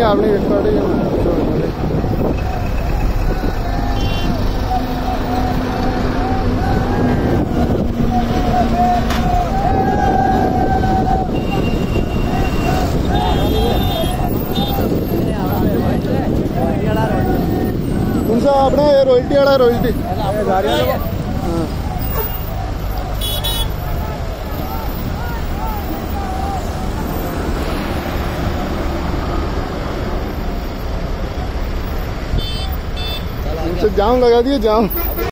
नहीं आपने रिकॉर्ड तुमचा आपण रोयल्टी आडा रोयल्टी नीचे जाम लगा दिए जाम।